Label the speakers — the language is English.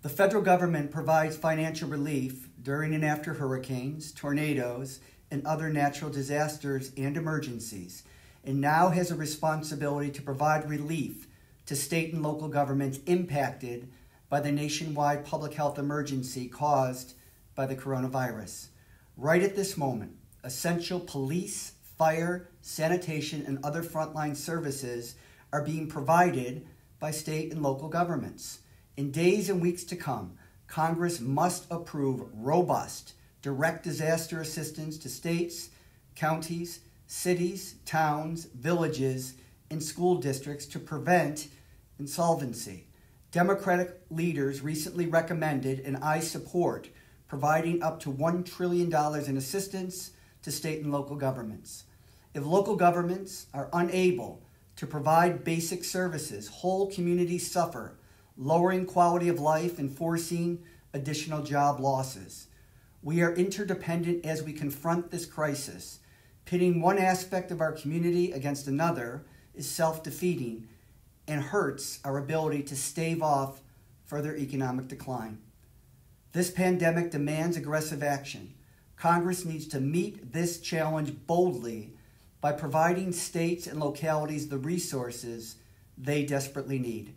Speaker 1: The federal government provides financial relief during and after hurricanes, tornadoes, and other natural disasters and emergencies, and now has a responsibility to provide relief to state and local governments impacted by the nationwide public health emergency caused by the coronavirus. Right at this moment, essential police, fire, sanitation, and other frontline services are being provided by state and local governments. In days and weeks to come, Congress must approve robust, direct disaster assistance to states, counties, cities, towns, villages, and school districts to prevent insolvency. Democratic leaders recently recommended, and I support, providing up to $1 trillion in assistance to state and local governments. If local governments are unable to provide basic services, whole communities suffer, lowering quality of life and forcing additional job losses. We are interdependent as we confront this crisis. Pitting one aspect of our community against another is self defeating and hurts our ability to stave off further economic decline. This pandemic demands aggressive action. Congress needs to meet this challenge boldly by providing states and localities the resources they desperately need.